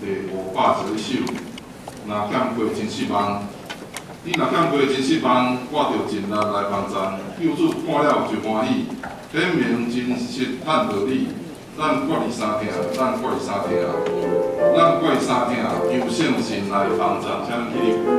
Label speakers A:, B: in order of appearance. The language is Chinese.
A: 第五百一首，若欠过真四万，你若欠过真四万，我着尽力来帮咱。幼主看了就欢喜，天明真实咱道理，咱过二三听，咱过二三听，咱过二三听，求圣神来帮咱，请起。